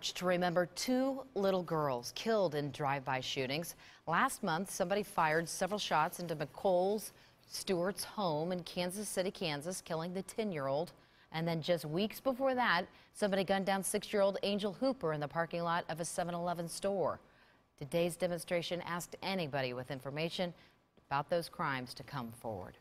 To remember two little girls killed in drive-by shootings. Last month, somebody fired several shots into McColl's Stewart's home in Kansas City, Kansas, killing the 10-year-old. And then just weeks before that, somebody gunned down six-year-old Angel Hooper in the parking lot of a 7-Eleven store. Today's demonstration asked anybody with information about those crimes to come forward.